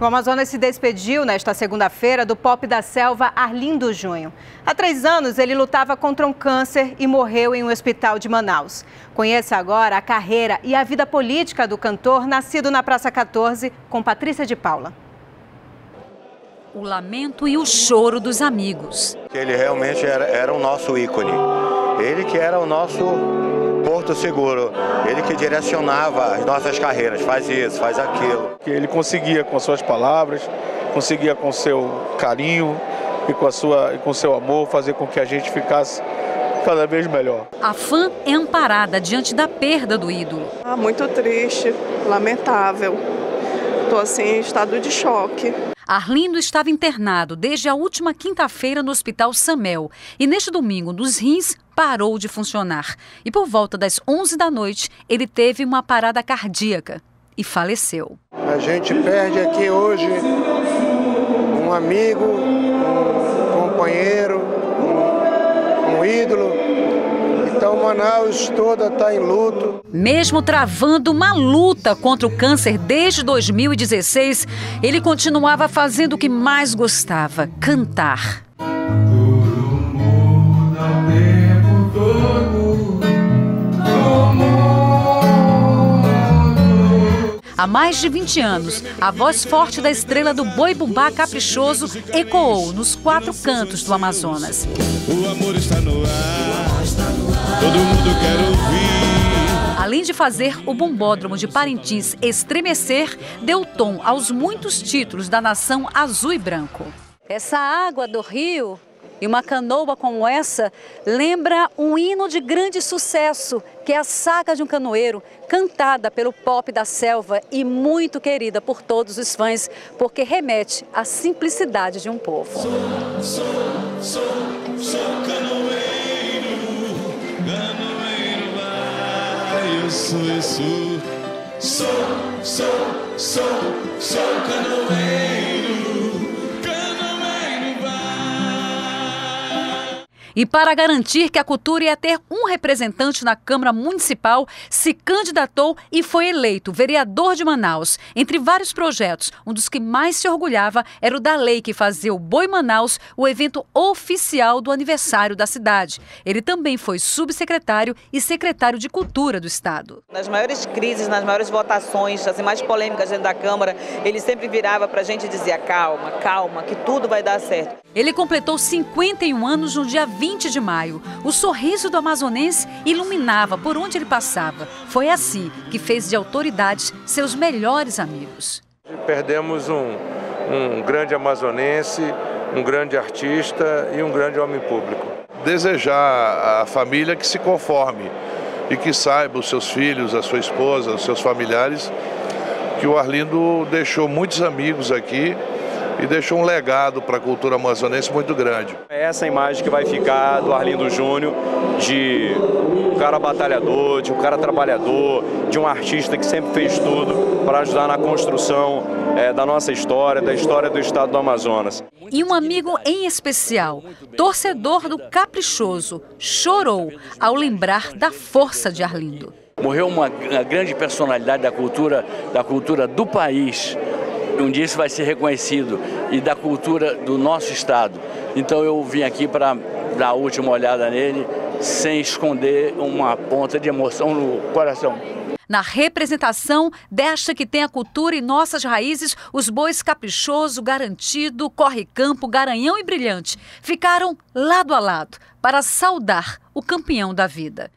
O Amazonas se despediu nesta segunda-feira do pop da selva Arlindo Junho. Há três anos ele lutava contra um câncer e morreu em um hospital de Manaus. Conheça agora a carreira e a vida política do cantor nascido na Praça 14 com Patrícia de Paula. O lamento e o choro dos amigos. Ele realmente era, era o nosso ícone. Ele que era o nosso Porto Seguro. Ele que direcionava as nossas carreiras, faz isso, faz aquilo. Ele conseguia com suas palavras, conseguia com seu carinho e com, a sua, com seu amor fazer com que a gente ficasse cada vez melhor. A fã é amparada diante da perda do ídolo. Ah, muito triste, lamentável. Estou assim em estado de choque. Arlindo estava internado desde a última quinta-feira no Hospital Samel e neste domingo, nos rins, parou de funcionar. E por volta das 11 da noite, ele teve uma parada cardíaca e faleceu. A gente perde aqui hoje um amigo, um companheiro, um, um ídolo então Manaus toda está em luto. Mesmo travando uma luta contra o câncer desde 2016, ele continuava fazendo o que mais gostava: cantar. Há mais de 20 anos, a voz forte da estrela do boi bumbá caprichoso ecoou nos quatro cantos do Amazonas. O amor está no ar, todo mundo quer ouvir. Além de fazer o bombódromo de Parintins estremecer, deu tom aos muitos títulos da nação azul e branco. Essa água do rio e uma canoa como essa lembra um hino de grande sucesso, que é a saga de um canoeiro, cantada pelo pop da selva e muito querida por todos os fãs, porque remete à simplicidade de um povo. Sou, sou, sou, sou, sou, sou, sou, sou, sou canoeiro. E para garantir que a cultura ia ter um representante na Câmara Municipal, se candidatou e foi eleito vereador de Manaus. Entre vários projetos, um dos que mais se orgulhava era o da lei que fazia o Boi Manaus o evento oficial do aniversário da cidade. Ele também foi subsecretário e secretário de Cultura do Estado. Nas maiores crises, nas maiores votações, assim, mais polêmicas dentro da Câmara, ele sempre virava para a gente e dizia calma, calma, que tudo vai dar certo. Ele completou 51 anos no dia 20 de maio. O sorriso do amazonense iluminava por onde ele passava. Foi assim que fez de autoridades seus melhores amigos. Perdemos um, um grande amazonense, um grande artista e um grande homem público. Desejar à família que se conforme e que saiba os seus filhos, a sua esposa, os seus familiares, que o Arlindo deixou muitos amigos aqui e deixou um legado para a cultura amazonense muito grande. É essa imagem que vai ficar do Arlindo Júnior, de um cara batalhador, de um cara trabalhador, de um artista que sempre fez tudo para ajudar na construção é, da nossa história, da história do estado do Amazonas. E um amigo em especial, torcedor do Caprichoso, chorou ao lembrar da força de Arlindo. Morreu uma, uma grande personalidade da cultura, da cultura do país, um dia isso vai ser reconhecido e da cultura do nosso estado. Então eu vim aqui para dar a última olhada nele, sem esconder uma ponta de emoção no coração. Na representação desta que tem a cultura e nossas raízes, os bois caprichoso, garantido, corre-campo, garanhão e brilhante ficaram lado a lado para saudar o campeão da vida.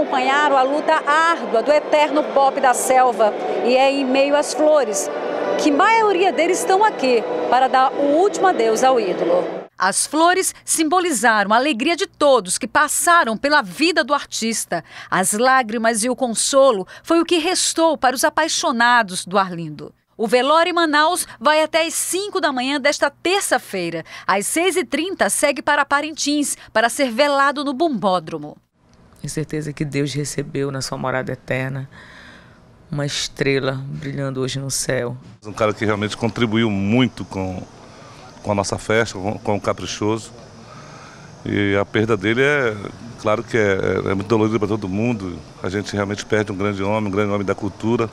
Acompanharam a luta árdua do eterno pop da selva e é em meio às flores que maioria deles estão aqui para dar o último adeus ao ídolo. As flores simbolizaram a alegria de todos que passaram pela vida do artista. As lágrimas e o consolo foi o que restou para os apaixonados do Arlindo. O velório em Manaus vai até às 5 da manhã desta terça-feira. Às 6h30 segue para Parintins para ser velado no Bumbódromo. Tenho certeza que Deus recebeu na sua morada eterna uma estrela brilhando hoje no céu. Um cara que realmente contribuiu muito com, com a nossa festa, com, com o Caprichoso. E a perda dele é, claro que é, é muito dolorida para todo mundo. A gente realmente perde um grande homem, um grande homem da cultura.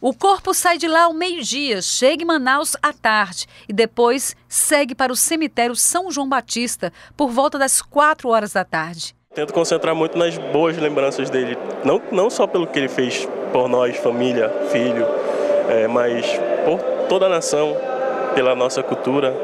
O corpo sai de lá ao meio-dia, chega em Manaus à tarde e depois segue para o cemitério São João Batista por volta das 4 horas da tarde. Tento concentrar muito nas boas lembranças dele, não, não só pelo que ele fez por nós, família, filho, é, mas por toda a nação, pela nossa cultura,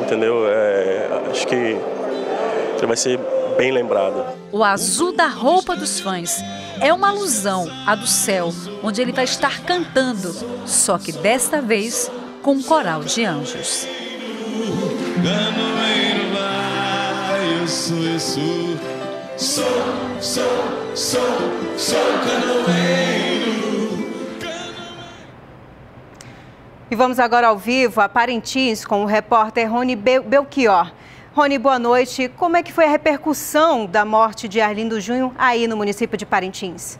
entendeu? É, acho que ele vai ser bem lembrado. O azul da roupa dos fãs é uma alusão à do céu, onde ele vai estar cantando, só que desta vez com um coral de anjos. Sou, sou, sou, sou canoeiro. E vamos agora ao vivo a Parintins com o repórter Rony Belchior. Rony, boa noite. Como é que foi a repercussão da morte de Arlindo Junho aí no município de Parintins?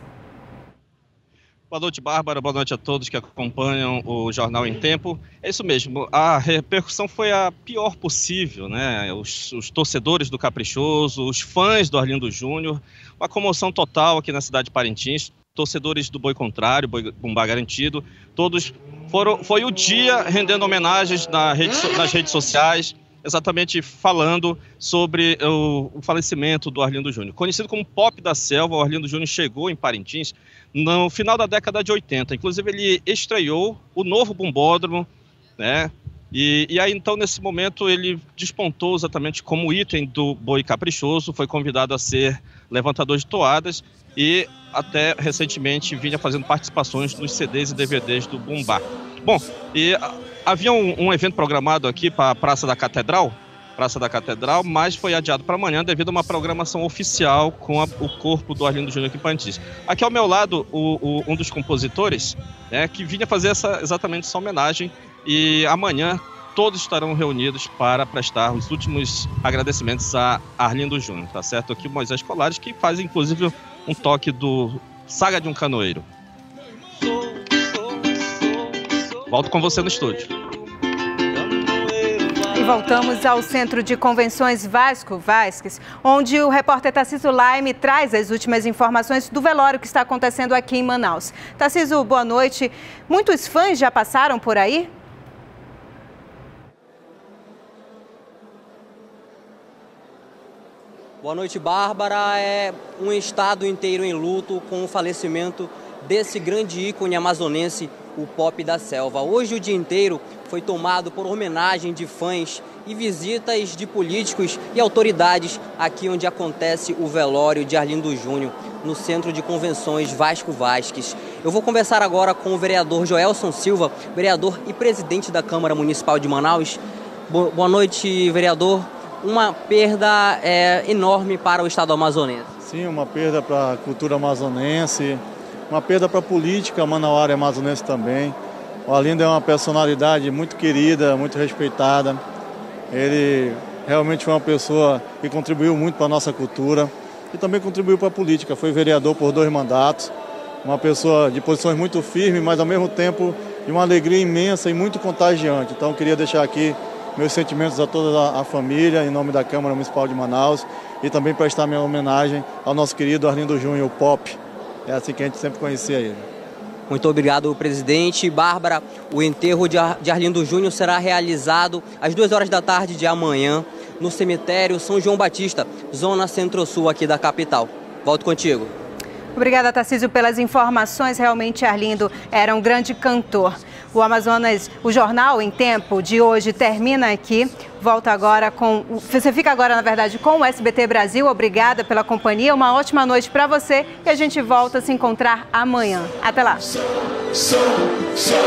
Boa noite, Bárbara. Boa noite a todos que acompanham o Jornal em Tempo. É isso mesmo, a repercussão foi a pior possível, né? Os, os torcedores do Caprichoso, os fãs do Arlindo Júnior, uma comoção total aqui na cidade de Parintins, torcedores do Boi Contrário, Boi Bumbá Garantido, todos foram. Foi o dia rendendo homenagens na rede, nas redes sociais exatamente falando sobre o, o falecimento do Arlindo Júnior. Conhecido como Pop da Selva, o Arlindo Júnior chegou em Parintins no final da década de 80. Inclusive, ele estreou o novo Bombódromo, né? E, e, aí, então, nesse momento, ele despontou exatamente como item do Boi Caprichoso, foi convidado a ser levantador de toadas e até recentemente vinha fazendo participações nos CDs e DVDs do Bumbá. Bom, e havia um, um evento programado aqui para a Praça da Catedral, Praça da Catedral, mas foi adiado para amanhã devido a uma programação oficial com a, o corpo do Arlindo Júnior aqui em Pantis. Aqui ao meu lado, o, o, um dos compositores, né, que vinha fazer essa, exatamente essa homenagem e amanhã todos estarão reunidos para prestar os últimos agradecimentos a Arlindo Júnior, tá certo? Aqui o Moisés Colares, que faz inclusive um toque do Saga de um Canoeiro. Volto com você no estúdio. E voltamos ao Centro de Convenções Vasco Vasques, onde o repórter Tarciso Laime traz as últimas informações do velório que está acontecendo aqui em Manaus. Tarciso, boa noite. Muitos fãs já passaram por aí? Boa noite, Bárbara. É um estado inteiro em luto com o falecimento desse grande ícone amazonense o Pop da Selva. Hoje o dia inteiro foi tomado por homenagem de fãs e visitas de políticos e autoridades aqui onde acontece o velório de Arlindo Júnior, no Centro de Convenções Vasco Vasques. Eu vou conversar agora com o vereador Joelson Silva, vereador e presidente da Câmara Municipal de Manaus. Boa noite, vereador. Uma perda é, enorme para o Estado amazonense. Sim, uma perda para a cultura amazonense, uma perda para a política manauara amazonense também. O Arlindo é uma personalidade muito querida, muito respeitada. Ele realmente foi uma pessoa que contribuiu muito para a nossa cultura e também contribuiu para a política. Foi vereador por dois mandatos, uma pessoa de posições muito firmes, mas ao mesmo tempo de uma alegria imensa e muito contagiante. Então queria deixar aqui meus sentimentos a toda a família, em nome da Câmara Municipal de Manaus, e também prestar minha homenagem ao nosso querido Arlindo Júnior, Pop, é assim que a gente sempre conhecia ele. Muito obrigado, presidente. Bárbara, o enterro de Arlindo Júnior será realizado às duas horas da tarde de amanhã no cemitério São João Batista, zona centro-sul aqui da capital. Volto contigo. Obrigada, Tarcísio, pelas informações. Realmente, Arlindo era um grande cantor. O Amazonas, o Jornal em Tempo de hoje termina aqui. Volta agora com. Você fica agora, na verdade, com o SBT Brasil. Obrigada pela companhia. Uma ótima noite para você e a gente volta a se encontrar amanhã. Até lá. Sou, sou, sou